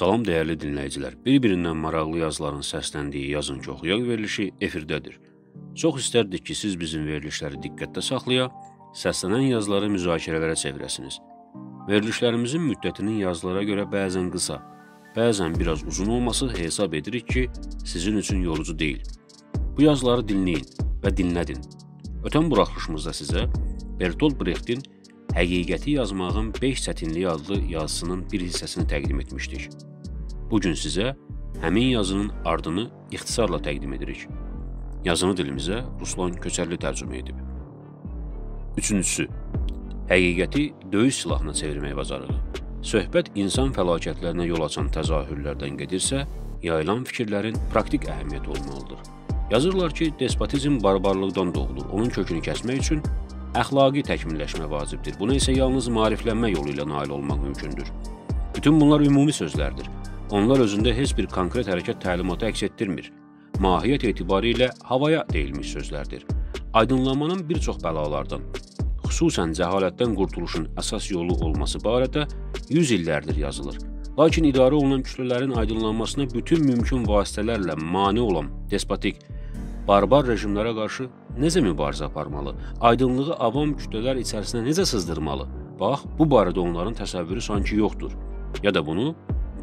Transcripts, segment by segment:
Salam dəyərli dinləyicilər. Bir-birindən maraqlı yazıların səsləndiyi Yazın oxuyaq verilişi efirdədir. Çox istərdik ki, siz bizim verilişləri diqqətdə saxlaya, səslənən yazıları müzakirələrə çevirəsiniz. Verilişlərimizin müddətinin yazılara görə bəzən qısa, bəzən biraz uzun olması hesab edirik ki, sizin üçün yorucu deyil. Bu yazıları dinləyin və dinlədin. Ötən buraxılışımızda sizə Bertolt Brechtin Həqiqəti yazmağın 5 çətinliyi adlı yazısının bir hissəsini təqdim etmişdik. Bu gün sizə həmin yazının ardını ixtisarla təqdim edirik. Yazını dilimizə Ruslan Köçərli tərcümə edib. Üçüncüsü, həqiqəti döyüş silahına çevirmək bacarığı. Söhbət insan fəlakətlərinə yol açan təzahürlərdən gedirsə, yayılan fikirlərin praktik əhəmiyyəti olmalıdır. Yazırlar ki, despotizm barbarlıqdan doğulur. Onun kökünü kəsmək üçün əxlaqi təkmilləşmə vacibdir. Buna isə yalnız maariflənmə yolu ilə nail olmaq mümkündür. Bütün bunlar ümumi sözlərdir. Onlar özündə heç bir konkret hərəkət təlimatı əks etdirmir. Mahiyyət etibarilə havaya deyilmiş sözlərdir. Aydınlanmanın bir çox bəlalardan, xüsusən cəhalətdən qurtuluşun əsas yolu olması barədə 100 illərdir yazılır. Lakin idarə olunan kütlələrin aydınlanmasına bütün mümkün vasitələrlə mane olan despotik, barbar rejimlərə qarşı necə mübarizə aparmalı, aydınlığı avam kütlələr içərisinə necə sızdırmalı? Bax, bu barədə onların təsəvvürü sanki yoxdur. Ya da bunu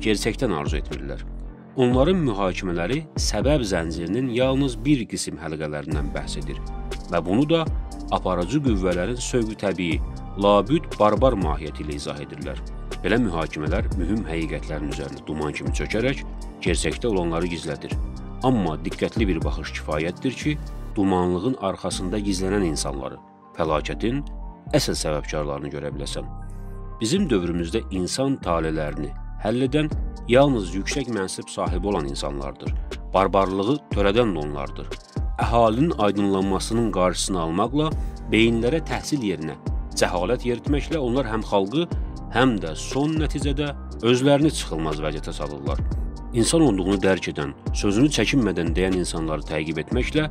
gerçəkdən arzu etmirlər. Onların mühakimələri səbəb zəncirinin yalnız bir qism həlqələrindən bəhs edir və bunu da aparıcı qüvvələrin sövqü təbii, labüd barbar mahiyyəti ilə izah edirlər. Belə mühakimələr mühüm həqiqətlərin üzərinə duman kimi çökərək gerçəkdə olanları gizlədir. Amma diqqətli bir baxış kifayətdir ki, dumanlığın arxasında gizlənən insanları, fəlakətin əsl səbəbkarlarını görə biləsən. Bizim dövrümüzdə insan talelərini həll edən yalnız yüksək mənsub sahibi olan insanlardır. Barbarlığı törədən də onlardır. Əhalinin aydınlanmasının qarşısını almaqla beyinlərə təhsil yerinə cəhalət yeritməklə onlar həm xalqı, həm də son nəticədə özlərini çıxılmaz vəziyyətə salırlar. İnsan olduğunu dərk edən, sözünü çəkinmədən deyən insanları təqib etməklə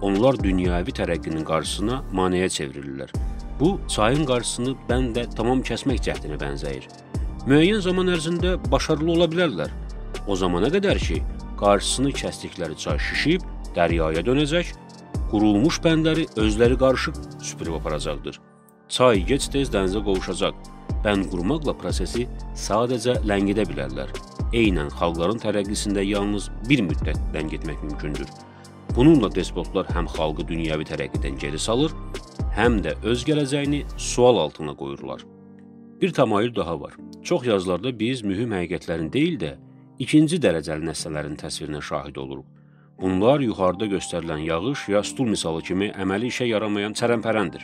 onlar dünyəvi tərəqqinin qarşısına maneə çevrilirlər. Bu, çayın qarşısını bəndə tamam kəsmək cəhdinə bənzəyir. Müəyyən zaman ərzində başarılı ola bilərlər. O zamana qədər ki, qarşısını kəsdikləri çay şişib, dəryaya dönəcək, qurulmuş bəndləri özləri qarışıq süpürüb aparacaqdır. Çay gec-tez dənizə qovuşacaq. Bənd qurmaqla prosesi sadəcə ləngidə bilərlər. Eynən xalqların tərəqqisində yalnız bir müddət ləngitmək mümkündür. Bununla despotlar həm xalqı dünyəvi tərəqqidən geri salır, həm də öz gələcəyini sual altına qoyurlar. Bir təmayül daha var. Çox yazılarda biz mühüm həqiqətlərin deyil də, ikinci dərəcəli nəsələrin təsvirinə şahid oluruq. Bunlar yuxarıda göstərilən yağış ya stul misalı kimi əməli işə yaramayan çərənpərəndir.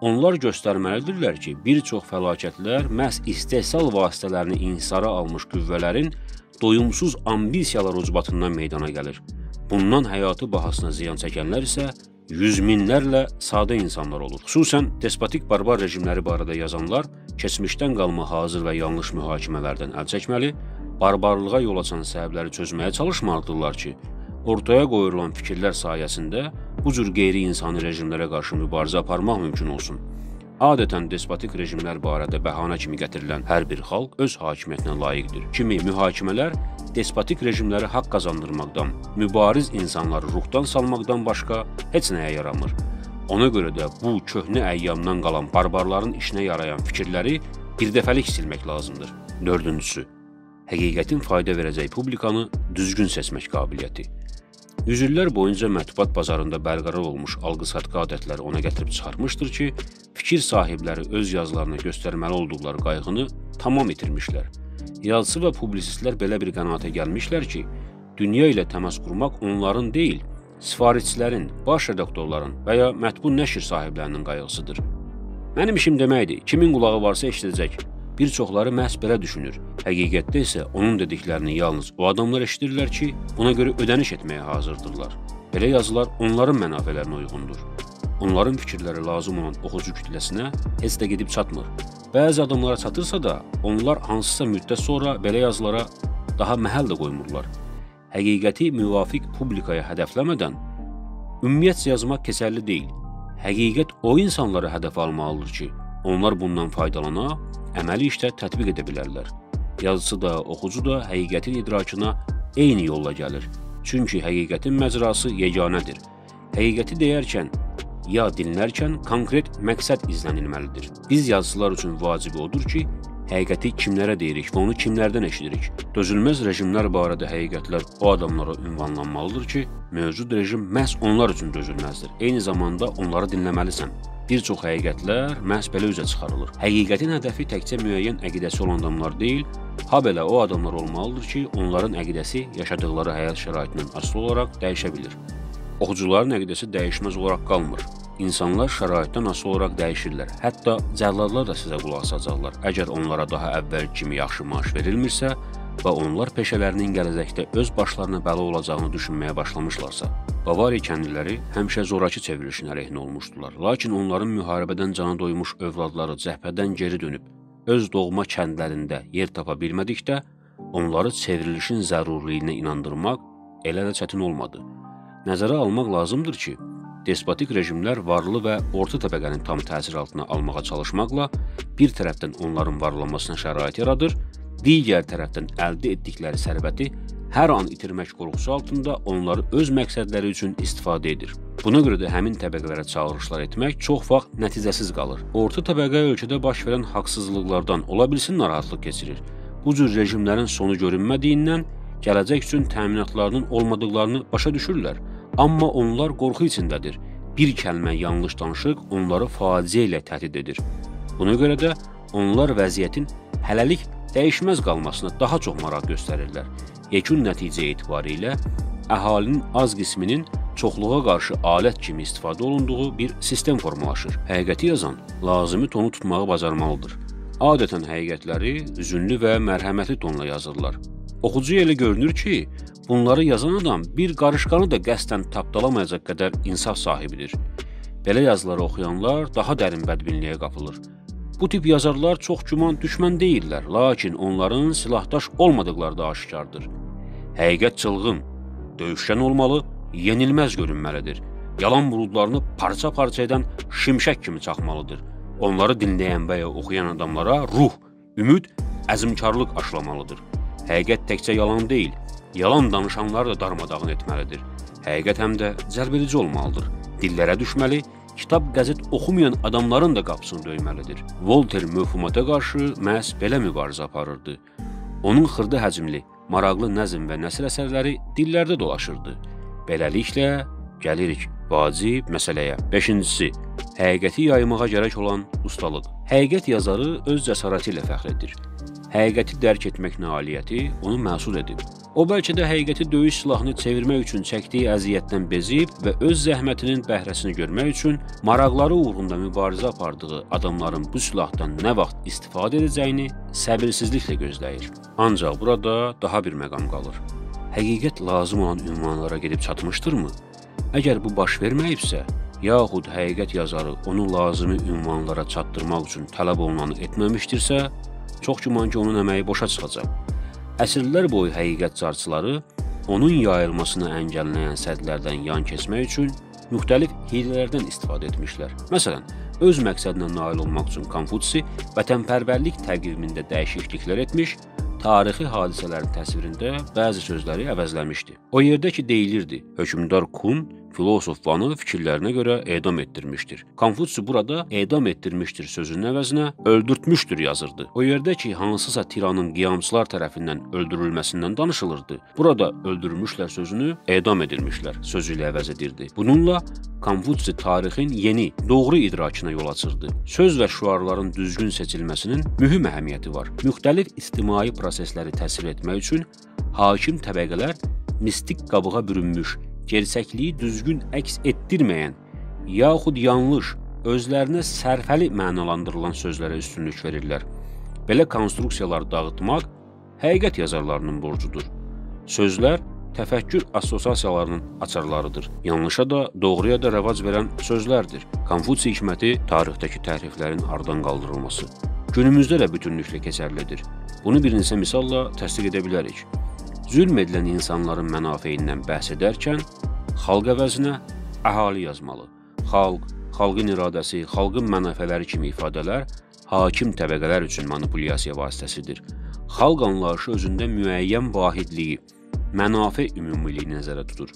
Onlar göstərməlidirlər ki, bir çox fəlakətlər məhz istehsal vasitələrini inhisara almış qüvvələrin doyumsuz ambisiyalar ucbatından meydana gəlir. Bundan həyatı bahasına ziyan çəkənlər isə yüz minlərlə sadə insanlar olur. Xüsusən despotik barbar rejimləri barədə yazanlar keçmişdən qalma hazır və yanlış mühakimələrdən əl çəkməli, barbarlığa yol açan səbəbləri çözməyə çalışmalıdırlar ki, ortaya qoyulan fikirlər sayəsində bu cür qeyri-insani rejimlərə qarşı mübarizə aparmaq mümkün olsun. Adətən despotik rejimlər barədə bəhanə kimi gətirilən hər bir xalq öz hakimiyyətinə layiqdir. Kimi mühakimələr despotik rejimləri haqq qazandırmaqdan, mübariz insanları ruhdan salmaqdan başqa heç nəyə yaramır. Ona görə də bu köhnə əyyamdan qalan barbarların işinə yarayan fikirləri birdəfəlik silmək lazımdır. Dördüncüsü, həqiqətin fayda verəcək publikanı düzgün seçmək qabiliyyəti. Yüzillər boyunca mətbuat bazarında bərqərar olmuş alqı-satqı adətləri ona gətirib çıxarmışdır ki, fikir sahibləri öz yazılarına göstərməli olduqları qayğını tamam itirmişlər. Yazıçı və publisistlər belə bir qənaətə gəlmişlər ki, dünya ilə təmas qurmaq onların deyil, sifarişçilərin, baş redaktorların və ya mətbu nəşr sahiblərinin qayğısıdır. Mənim işim deməkdir, kimin qulağı varsa eşidəcək. Bir çoxları məhz belə düşünür. Həqiqətdə isə onun dediklərini yalnız o adamlar eşidirlər ki, buna görə ödəniş etməyə hazırdırlar. Belə yazılar onların mənafələrinə uyğundur. Onların fikirləri lazım olan oxucu kütləsinə heç də gedib çatmır. Bəzi adamlara çatırsa da, onlar hansısa müddət sonra belə yazılara daha məhəl də qoymurlar. Həqiqəti müvafiq publikaya hədəfləmədən ümumiyyətcə yazmaq keçərli deyil. Həqiqət o insanları hədəf almalıdır ki, onlar bundan faydalana əməli işdə tətbiq edə bilərlər. yazıcı da, oxucu da həqiqətin idrakına eyni yolla gəlir. Çünki həqiqətin məcrası yeganədir. Həqiqəti deyərkən ya dinlərkən konkret məqsəd izlənilməlidir. Biz yazıçılar üçün vacibi odur ki, həqiqəti kimlərə deyirik və onu kimlərdən eşidirik. Dözülməz rejimlər barədə həqiqətlər o adamlara ünvanlanmalıdır ki, mövcud rejim məhz onlar üçün dözülməzdir. Eyni zamanda onları dinləməlisən. Bir çox həqiqətlər məhz belə üzə çıxarılır. Həqiqətin hədəfi təkcə müəyyən əqidəsi olan adamlar deyil, ha belə o adamlar olmalıdır ki, onların əqidəsi yaşadıkları həyat şəraitindən asılı olaraq dəyişə bilir. Oxucuların əqidəsi dəyişməz olaraq qalmır. İnsanlar şəraitdən asılı olaraq dəyişirlər. Hətta cəlladlar da sizə qulaq asacaqlar. Əgər onlara daha əvvəl kimi yaxşı maaş verilmirsə və onlar peşələrinin gələcəkdə öz başlarına bəla olacağını düşünməyə başlamışlarsa. Bavariya kəndliləri həmişə zorakı çevrilişin əleyhinə olmuşdular. Lakin onların müharibədən cana doymuş övladları cəbhədən geri dönüb öz doğma kəndlərində yer tapa bilmədikdə, onları çevrilişin zərurliyinə inandırmaq elə də çətin olmadı. Nəzərə almaq lazımdır ki, despotik rejimlər varlı və orta təbəqənin tam təsir altına almağa çalışmaqla bir tərəfdən onların varlanmasına şərait yaradır, digər tərəfdən əldə etdikləri sərvəti hər an itirmək qorxusu altında onları öz məqsədləri üçün istifadə edir. Buna görə də həmin təbəqələrə çağırışlar etmək çox vaxt nəticəsiz qalır. Orta təbəqə ölkədə baş verən haqsızlıqlardan ola bilsin narahatlıq keçirir. Bu cür rejimlərin sonu görünmədiyindən gələcək üçün təminatlarının olmadıqlarını başa düşürlər. Amma onlar qorxu içindədir. Bir kəlmə yanlış danışıq onları faciə ilə təhdid edir. Buna görə də onlar vəziyyətin hələlik dəyişməz qalmasına daha çox maraq göstərirlər. Yekun nəticə etibarilə əhalinin az qisminin çoxluğa qarşı alət kimi istifadə olunduğu bir sistem formalaşır. Həqiqəti yazan lazımi tonu tutmağı bacarmalıdır. Adətən həqiqətləri hüzünlü və mərhəmətli tonla yazırlar. Oxucuya elə görünür ki, bunları yazan adam bir qarışqanı da qəsdən tapdalamayacaq qədər insaf sahibidir. Belə yazıları oxuyanlar daha dərin bədbinliyə qapılır. Bu tip yazarlar çox güman düşmən deyillər, lakin onların silahdaş olmadıqları da aşkardır. Həqiqət çılğın, döyüşkən olmalı, yenilməz görünməlidir. Yalan buludlarını parça-parça edən şimşək kimi çaxmalıdır. Onları dinləyən və ya oxuyan adamlara ruh, ümid, əzmkarlıq aşılamalıdır. Həqiqət təkcə yalan deyil, yalan danışanları da darmadağın etməlidir. Həqiqət həm də cəlbedici olmalıdır. Dillərə düşməli, kitab, qəzet oxumayan adamların da qapısını döyməlidir. Volter mövhumata qarşı məhz belə mübarizə aparırdı. Onun xırda həcmli, maraqlı nəzm və nəsr əsərləri dillərdə dolaşırdı. Beləliklə gəlirik vacib məsələyə. 5-incisi həqiqəti yaymağa gərək olan ustalıq. Həqiqət yazarı öz cəsarəti ilə fəxr edir həqiqəti dərk etmək nailiyyəti onu məsul edib. O bəlkə də həqiqəti döyüş silahını çevirmək üçün çəkdiyi əziyyətdən bezib və öz zəhmətinin bəhrəsini görmək üçün maraqları uğrunda mübarizə apardığı adamların bu silahdan nə vaxt istifadə edəcəyini səbirsizliklə gözləyir. Ancaq burada daha bir məqam qalır. Həqiqət lazım olan ünvanlara gedib çatmışdırmı? Əgər bu baş verməyibsə, yaxud həqiqət yazarı onu lazımi ünvanlara çatdırmaq üçün tələb olunanı etməmişdirsə, Çox güman ki, onun əməyi boşa çıxacaq. Əsrlər boyu həqiqət carçıları onun yayılmasını əngəlləyən sədlərdən yan keçmək üçün müxtəlif hiylələrdən istifadə etmişlər. Məsələn, öz məqsədinə nail olmaq üçün Konfutsi vətənpərvərlik təqvimində dəyişikliklər etmiş, tarixi hadisələrin təsvirində bəzi sözləri əvəzləmişdi. O yerdə ki deyilirdi, hökmdar Kun filosof Vanı fikirlərinə görə edam etdirmişdir. Konfutsi burada edam etdirmişdir sözünün əvəzinə öldürtmüşdür yazırdı. O yerdə ki hansısa tiranın qiyamçılar tərəfindən öldürülməsindən danışılırdı. Burada öldürmüşlər sözünü edam edilmişlər sözü ilə əvəz edirdi. Bununla Konfutsi tarixin yeni, doğru idrakına yol açırdı. Söz və şüarların düzgün seçilməsinin mühüm əhəmiyyəti var. Müxtəlif ictimai prosesləri təsvir etmək üçün hakim təbəqələr mistik qabığa bürünmüş, gerçəkliyi düzgün əks etdirməyən, yaxud yanlış, özlərinə sərfəli mənalandırılan sözlərə üstünlük verirlər. Belə konstruksiyaları dağıtmaq həqiqət yazarlarının borcudur. Sözlər təfəkkür assosiasiyalarının açarlarıdır. Yanlışa da, doğruya da rəvac verən sözlərdir. Konfutsi hikməti tarixdəki təhriflərin aradan qaldırılması. Günümüzdə də bütünlüklə keçərlidir. Bunu bir neçə misalla təsdiq edə bilərik. Zülm edilən insanların mənafeyindən bəhs edərkən xalq əvəzinə əhali yazmalı. Xalq, xalqın iradəsi, xalqın mənafələri kimi ifadələr hakim təbəqələr üçün manipulyasiya vasitəsidir. Xalq anlayışı özündə müəyyən vahidliyi, mənafe ümumiliyi nəzərdə tutur.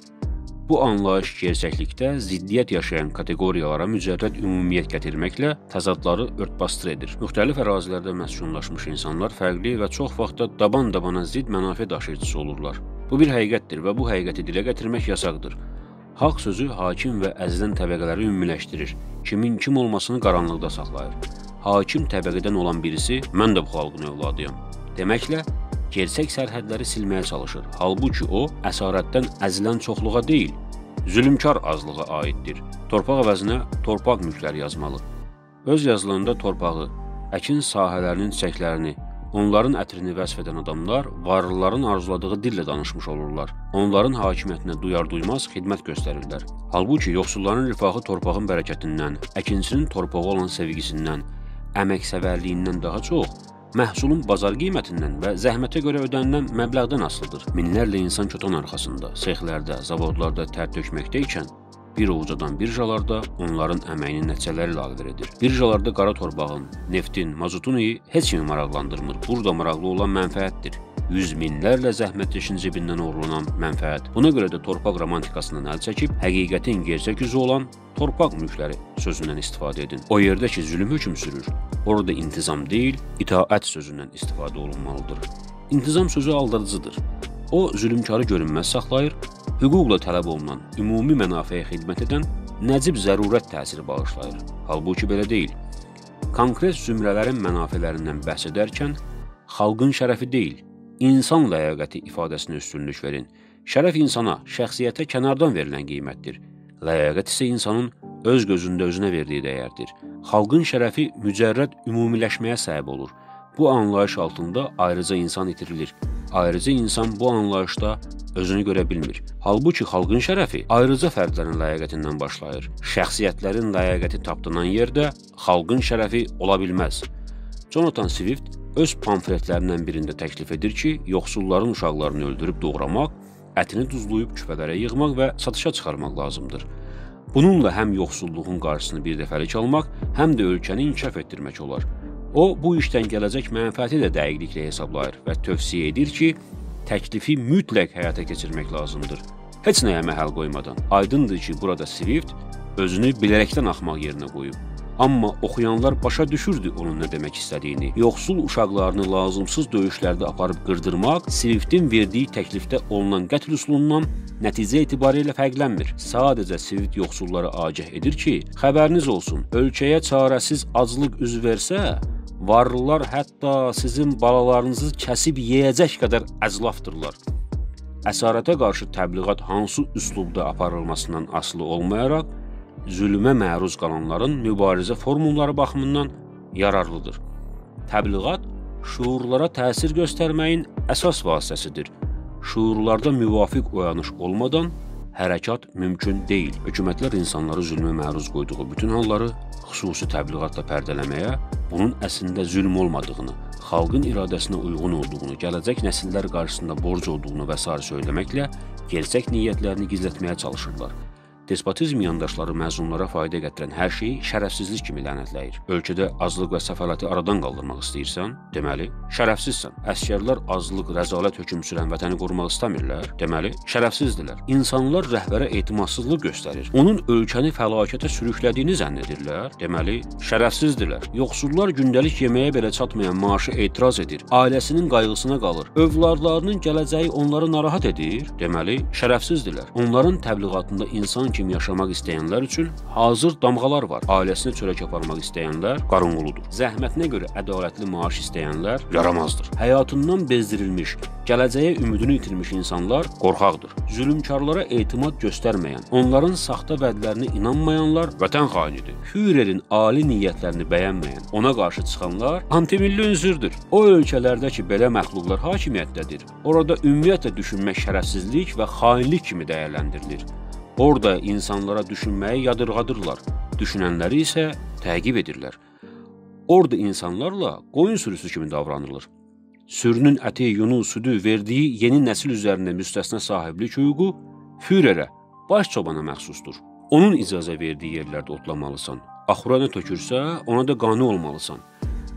Bu anlayış gerçəklikdə ziddiyyət yaşayan kateqoriyalara mücərrəd ümumiyyət gətirməklə təzadları örtbasdır edir. Müxtəlif ərazilərdə məskunlaşmış insanlar fərqli və çox vaxtda daban-dabana zidd mənafe daşıyıcısı olurlar. Bu bir həqiqətdir və bu həqiqəti dilə gətirmək yasaqdır. Haqq sözü hakim və əzilən təbəqələri ümumiləşdirir. Kimin kim olmasını qaranlıqda saxlayır. Hakim təbəqədən olan birisi mən də bu xalqın övladıyam. Deməklə gerçək sərhədləri silməyə çalışır. Halbuki o əsarətdən əzilən çoxluğa deyil, zülmkar azlığa aiddir. Torpaq əvəzinə torpaq mülkləri yazmalı. Öz yazılanda torpağı, əkin sahələrinin çiçəklərini, onların ətrini vəsf edən adamlar varlıların arzuladığı dillə danışmış olurlar. Onların hakimiyyətinə duyar-duymaz xidmət göstərirlər. Halbuki yoxsulların rifahı torpağın bərəkətindən, əkinçinin torpağa olan sevgisindən, əməksevərliyindən daha çox məhsulun bazar qiymətindən və zəhmətə görə ödənilən məbləğdən asılıdır. Minlərlə insan kötən arxasında, sexlərdə, zavodlarda tər tökməkdə ikən bir ovucadan birjalarda onların əməyinin nəticələri əlaqədir edir. Birjalarda qara torpağın, neftin, mazotun iyi heç kimi maraqlandırmır. Burada maraqlı olan mənfəətdir yüz minlərlə zəhmətkeşin cibindən oğurlanan mənfəət. Buna görə də torpaq romantikasından əl çəkib həqiqətin gerçək üzü olan torpaq mülkləri sözündən istifadə edin. O yerdə ki, zülm hökm sürür, orada intizam deyil, itaət sözündən istifadə olunmalıdır. İntizam sözü aldadıcıdır. O zülmkarı görünməz saxlayır, hüquqla tələb olunan ümumi mənafəyə xidmət edən nəcib zərurət təsiri bağışlayır. Halbuki belə deyil. Konkret zümrələrin mənafələrindən bəhs edərkən xalqın şərəfi deyil, insan ləyaqəti ifadəsinə üstünlük verin. Şərəf insana, şəxsiyyətə kənardan verilən qiymətdir. Ləyaqət isə insanın öz gözündə özünə verdiyi dəyərdir. Xalqın şərəfi mücərrəd ümumiləşməyə səbəb olur. Bu anlayış altında ayrıca insan itirilir. Ayrıca insan bu anlayışda özünü görə bilmir. Halbuki xalqın şərəfi ayrıca fərdlərin ləyaqətindən başlayır. Şəxsiyyətlərin ləyaqəti tapdanan yerdə xalqın şərəfi ola bilməz. Jonathan Swift öz pamfletlərindən birində təklif edir ki, yoxsulların uşaqlarını öldürüb doğramaq, ətini duzlayıb küpələrə yığmaq və satışa çıxarmaq lazımdır. Bununla həm yoxsulluğun qarşısını bir dəfəlik almaq, həm də ölkəni inkişaf etdirmək olar. O, bu işdən gələcək mənfəəti də dəqiqliklə hesablayır və tövsiyə edir ki, təklifi mütləq həyata keçirmək lazımdır. Heç nəyə məhəl qoymadan. Aydındır ki, burada Swift özünü bilərəkdən axmaq yerinə qoyub. Amma oxuyanlar başa düşürdü onun nə demək istədiyini. Yoxsul uşaqlarını lazımsız döyüşlərdə aparıb qırdırmaq Swift-in verdiyi təklifdə olunan qətl üsulundan nəticə etibarilə fərqlənmir. Sadəcə Swift yoxsullara agah edir ki, xəbəriniz olsun, ölkəyə çarəsiz aclıq üz versə, varlılar hətta sizin balalarınızı kəsib yeyəcək qədər əclaftırlar. Əsarətə qarşı təbliğat hansı üslubda aparılmasından asılı olmayaraq zülmə məruz qalanların mübarizə formulları baxımından yararlıdır. Təbliğat şuurlara təsir göstərməyin əsas vasitəsidir. Şuurlarda müvafiq oyanış olmadan hərəkat mümkün deyil. Hökumətlər insanları zülmə məruz qoyduğu bütün halları xüsusi təbliğatla pərdələməyə, bunun əslində zülm olmadığını, xalqın iradəsinə uyğun olduğunu, gələcək nəsillər qarşısında borc olduğunu və s. söyləməklə gerçək niyyətlərini gizlətməyə çalışırlar. Despotizm yandaşları məzlumlara fayda gətirən hər şeyi şərəfsizlik kimi lənətləyir. Ölkədə azlıq və səfaləti aradan qaldırmaq istəyirsən, deməli, şərəfsizsən. Əskərlər azlıq, rəzalət hökm sürən vətəni qorumaq istəmirlər, deməli, şərəfsizdirlər. İnsanlar rəhbərə etimadsızlıq göstərir. Onun ölkəni fəlakətə sürüklədiyini zənn edirlər, deməli, şərəfsizdirlər. Yoxsullar gündəlik yeməyə belə çatmayan maaşı etiraz edir. Ailəsinin qayğısına qalır. Övladlarının gələcəyi onları narahat edir, deməli, şərəfsizdirlər. Onların təbliğatında insan kimi yaşamaq istəyənlər üçün hazır damğalar var. Ailəsinə çörək aparmaq istəyənlər qarınquludur. Zəhmətinə görə ədalətli maaş istəyənlər yaramazdır. Həyatından bezdirilmiş, gələcəyə ümidini itirmiş insanlar qorxaqdır. Zülmkarlara etimad göstərməyən, onların saxta vədlərinə inanmayanlar vətən xainidir. Führerin ali niyyətlərini bəyənməyən, ona qarşı çıxanlar antimilli ünsürdür. O ölkələrdə ki, belə məxluqlar hakimiyyətdədir, orada ümumiyyətlə düşünmək şərəfsizlik və xainlik kimi dəyərləndirilir. Orda insanlara düşünməyi yadırğadırlar, düşünənləri isə təqib edirlər. Orda insanlarla qoyun sürüsü kimi davranılır. Sürünün əti, yunu, südü verdiyi yeni nəsil üzərində müstəsna sahiblik hüququ Führerə, baş çobana məxsusdur. Onun icazə verdiyi yerlərdə otlamalısan. Axura nə tökürsə, ona da qane olmalısan.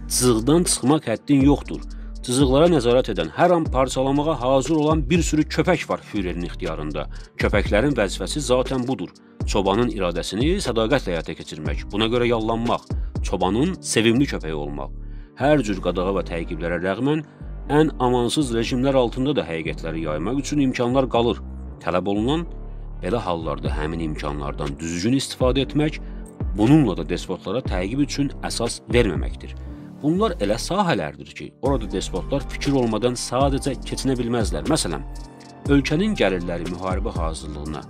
Cığdan çıxmaq həddin yoxdur. Cızıqlara nəzarət edən, hər an parçalamağa hazır olan bir sürü köpək var Führerin ixtiyarında. Köpəklərin vəzifəsi zaten budur. Çobanın iradəsini sədaqətlə həyata keçirmək, buna görə yallanmaq, çobanın sevimli köpəyi olmaq. Hər cür qadağa və təqiblərə rəğmən ən amansız rejimlər altında da həqiqətləri yaymaq üçün imkanlar qalır. Tələb olunan belə hallarda həmin imkanlardan düzgün istifadə etmək, bununla da despotlara təqib üçün əsas verməməkdir. Bunlar elə sahələrdir ki, orada despotlar fikir olmadan sadəcə keçinə bilməzlər. Məsələn, ölkənin gəlirləri müharibə hazırlığına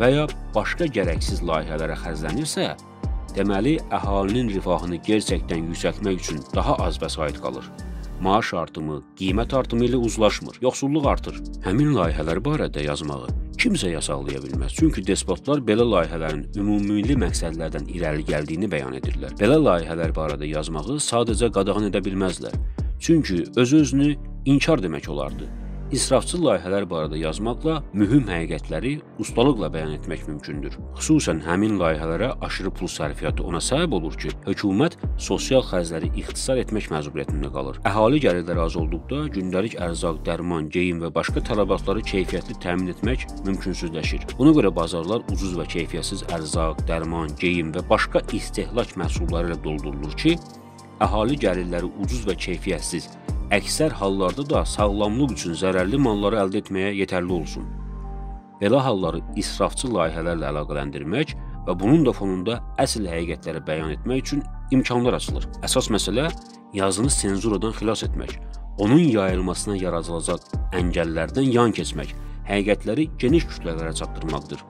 və ya başqa gərəksiz layihələrə xərclənirsə, deməli əhalinin rifahını gerçəkdən yüksəltmək üçün daha az vəsait qalır maaş artımı, qiymət artımı ilə uzlaşmır, yoxsulluq artır. Həmin layihələr barədə yazmağı kimsə yasaklaya bilməz. Çünki despotlar belə layihələrin ümumilli məqsədlərdən irəli gəldiyini bəyan edirlər. Belə layihələr barədə yazmağı sadəcə qadağan edə bilməzlər. Çünki öz-özünü inkar demək olardı. İsrafçı layihələr barədə yazmaqla mühüm həqiqətləri ustalıqla bəyan etmək mümkündür. Xüsusən həmin layihələrə aşırı pul sərfiyyatı ona səbəb olur ki, hökumət sosial xərcləri ixtisar etmək məcburiyyətində qalır. Əhali gəlirləri az olduqda gündəlik ərzaq, dərman, geyim və başqa tələbatları keyfiyyətli təmin etmək mümkünsüzləşir. Buna görə bazarlar ucuz və keyfiyyətsiz ərzaq, dərman, geyim və başqa istehlak məhsulları ilə doldurulur ki, əhali gəlirləri ucuz və keyfiyyətsiz əksər hallarda da sağlamlıq üçün zərərli malları əldə etməyə yetərli olsun. Belə halları israfçı layihələrlə əlaqələndirmək və bunun da fonunda əsl həqiqətləri bəyan etmək üçün imkanlar açılır. Əsas məsələ yazını senzuradan xilas etmək, onun yayılmasına yaradılacaq əngəllərdən yan keçmək, həqiqətləri geniş kütlələrə çatdırmaqdır.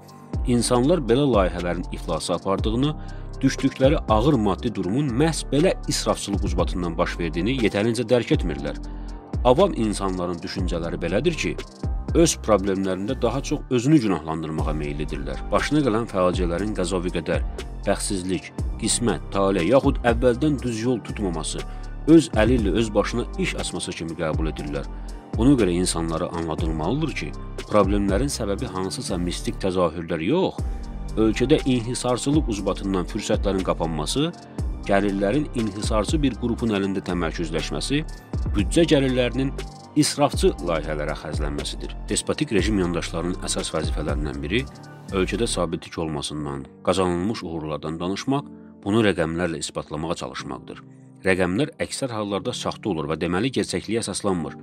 İnsanlar belə layihələrin iflasa apardığını düşdükləri ağır maddi durumun məhz belə israfçılıq ucbatından baş verdiyini yetərincə dərk etmirlər. Avam insanların düşüncələri belədir ki, öz problemlərində daha çox özünü günahlandırmağa meyllidirlər. Başına gələn fəciələrin qəzavi qədər, bəxtsizlik, qismət, taley yaxud əvvəldən düz yol tutmaması, öz əli ilə öz başına iş açması kimi qəbul edirlər. Buna görə insanlara anladılmalıdır ki, problemlərin səbəbi hansısa mistik təzahürlər yox, ölkədə inhisarçılıq ucbatından fürsətlərin qapanması, gəlirlərin inhisarçı bir qrupun əlində təmərküzləşməsi, büdcə gəlirlərinin israfçı layihələrə xərclənməsidir. Despotik rejim yandaşlarının əsas vəzifələrindən biri ölkədə sabitlik olmasından, qazanılmış uğurlardan danışmaq, bunu rəqəmlərlə isbatlamağa çalışmaqdır. Rəqəmlər əksər hallarda saxta olur və deməli gerçəkliyə əsaslanmır.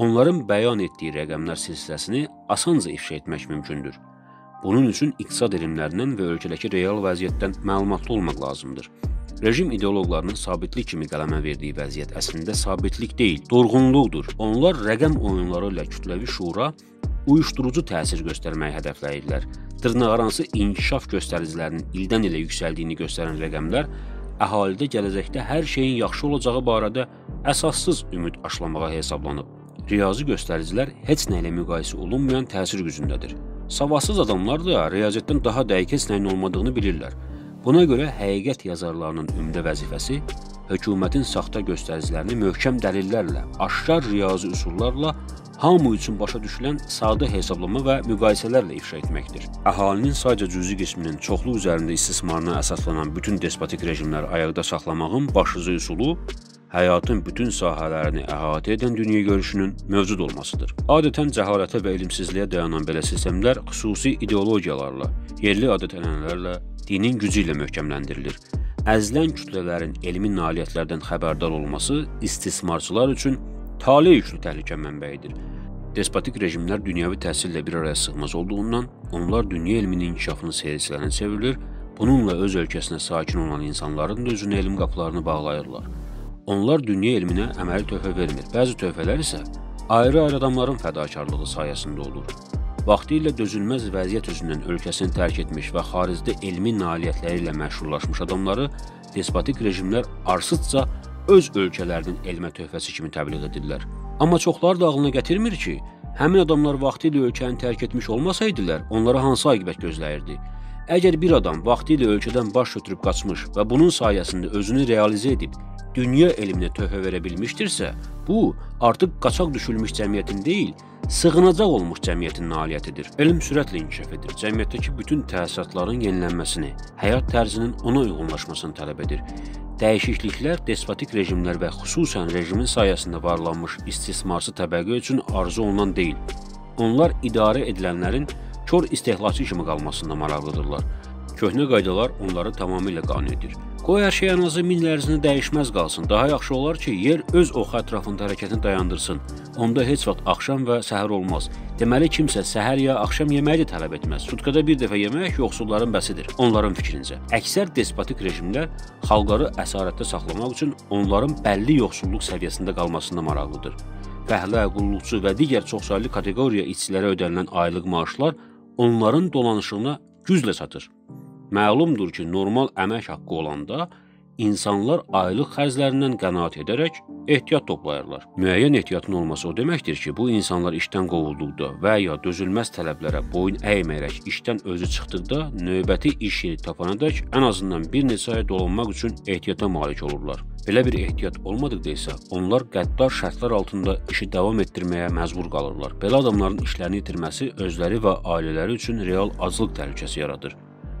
Onların bəyan etdiyi rəqəmlər silsiləsini asanca ifşa etmək mümkündür. Bunun üçün iqtisad elmlərindən və ölkədəki real vəziyyətdən məlumatlı olmaq lazımdır. Rejim ideoloqlarının sabitlik kimi qələmə verdiyi vəziyyət əslində sabitlik deyil, durğunluqdur. Onlar rəqəm oyunları ilə kütləvi şura uyuşdurucu təsir göstərməyi hədəfləyirlər. Dırnaqarası inkişaf göstəricilərinin ildən ilə yüksəldiyini göstərən rəqəmlər əhalidə gələcəkdə hər şeyin yaxşı olacağı barədə əsassız ümid aşılamağa hesablanıb. Riyazi göstəricilər heç nə ilə müqayisə olunmayan təsir gücündədir. Savadsız adamlar da riyaziyyatdan daha dəqiq heç nəyin olmadığını bilirlər. Buna görə həqiqət yazarlarının ümdə vəzifəsi hökumətin saxta göstəricilərini möhkəm dəlillərlə, aşkar riyazi üsullarla hamı üçün başa düşülən sadə hesablama və müqayisələrlə ifşa etməkdir. Əhalinin sadəcə cüzi qisminin çoxlu üzərində istismarına əsaslanan bütün despotik rejimləri ayaqda saxlamağın başlıca üsulu həyatın bütün sahələrini əhatə edən dünya görüşünün mövcud olmasıdır. Adətən cəhalətə və elmsizliyə dayanan belə sistemlər xüsusi ideologiyalarla, yerli adət-ənənələrlə, dinin gücü ilə möhkəmləndirilir. Əzilən kütlələrin elmi nailiyyətlərdən xəbərdar olması istismarçılar üçün tale yüklü təhlükə mənbəyidir. Despotik rejimlər dünyəvi təhsillə bir araya sığmaz olduğundan, onlar dünya elminin inkişafının seyircilərinə çevrilir, bununla öz ölkəsinə sakin olan insanların da özünə elm qapılarını bağlayırlar. Onlar dünya elminə əməli töhfə vermir. Bəzi töhfələr isə ayrı-ayrı adamların fədakarlığı sayəsində olur. Vaxtilə dözülməz vəziyyət üzündən ölkəsini tərk etmiş və xaricdə elmi nailiyyətləri ilə məşhurlaşmış adamları despotik rejimlər arsızca öz ölkələrinin elmə töhfəsi kimi təbliğ edirlər. Amma çoxları da ağlına gətirmir ki, həmin adamlar vaxtilə ölkəni tərk etmiş olmasaydılar, onlara hansı aqibət gözləyirdi? Əgər bir adam vaxtilə ölkədən baş götürüb qaçmış və bunun sayəsində özünü realizə edib dünya elminə töhfə verə bilmişdirsə, bu artıq qaçaq düşülmüş cəmiyyətin deyil, sığınacaq olmuş cəmiyyətin nailiyyətidir. Elm sürətlə inkişaf edir. Cəmiyyətdəki bütün təsisatların yenilənməsini, həyat tərzinin ona uyğunlaşmasını tələb edir. Dəyişikliklər despotik rejimlər və xüsusən rejimin sayəsində varlanmış istismarçı təbəqə üçün arzu olunan deyil. Onlar idarə edilənlərin kör istehlakçı kimi qalmasında maraqlıdırlar. Köhnə qaydalar onları tamamilə qane edir. Qoy hər şey ən azı min ərzində dəyişməz qalsın. Daha yaxşı olar ki, yer öz oxu ətrafında hərəkətini dayandırsın. Onda heç vaxt axşam və səhər olmaz. Deməli kimsə səhər ya axşam yeməyi də tələb etməz. Sutkada bir dəfə yemək yoxsulların bəsidir. Onların fikrincə. Əksər despotik rejimlər xalqları əsarətdə saxlamaq üçün onların bəlli yoxsulluq səviyyəsində qalmasında maraqlıdır. Fəhlə, qulluqçu və digər çoxsaylı kateqoriya işçilərə ödənilən aylıq maaşlar onların dolanışığına güclə çatır. Məlumdur ki, normal əmək haqqı olanda insanlar aylıq xərclərindən qənaət edərək ehtiyat toplayırlar. Müəyyən ehtiyatın olması o deməkdir ki, bu insanlar işdən qovulduqda və ya dözülməz tələblərə boyun əyməyərək işdən özü çıxdıqda növbəti iş yeri tapanadək ən azından bir neçə ay dolanmaq üçün ehtiyata malik olurlar. Belə bir ehtiyat olmadıqda isə onlar qəddar şərtlər altında işi davam etdirməyə məcbur qalırlar. Belə adamların işlərini itirməsi özləri və ailələri üçün real aclıq təhlükəsi yaradır.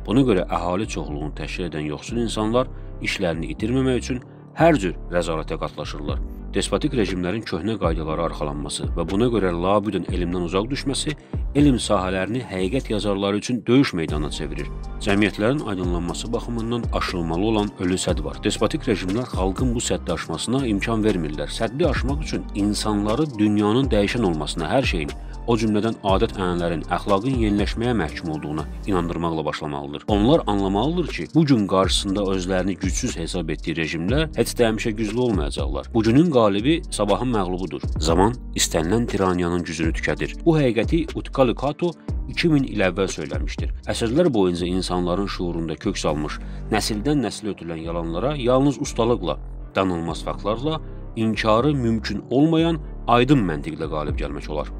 Buna görə əhali çoxluğunu təşkil edən yoxsul insanlar işlərini itirməmək üçün hər cür rəzalətə qatlaşırlar. Despotik rejimlərin köhnə qaydalara arxalanması və buna görə labüdün elmdən uzaq düşməsi elm sahələrini həqiqət yazarları üçün döyüş meydanına çevirir. Cəmiyyətlərin aydınlanması baxımından aşılmalı olan ölü sədd var. Despotik rejimlər xalqın bu səddi aşmasına imkan vermirlər. Səddi aşmaq üçün insanları dünyanın dəyişən olmasına, hər şeyin o cümlədən adət-ənənələrin, əxlaqın yeniləşməyə məhkum olduğuna inandırmaqla başlamalıdır. Onlar anlamalıdır ki, bu gün qarşısında özlərini gücsüz hesab etdiyi rejimlər heç də həmişə güclü olmayacaqlar. Bugünün qalibi sabahın məğlubudur. Zaman istənilən tiraniyanın gücünü tükədir. Bu həqiqəti Utkal Kato 2000 il əvvəl söyləmişdir. Əsrlər boyunca insanların şuurunda kök salmış, nəsildən nəslə ötürülən yalanlara yalnız ustalıqla, danılmaz faktlarla, inkarı mümkün olmayan aydın məntiqlə qalib gəlmək olar.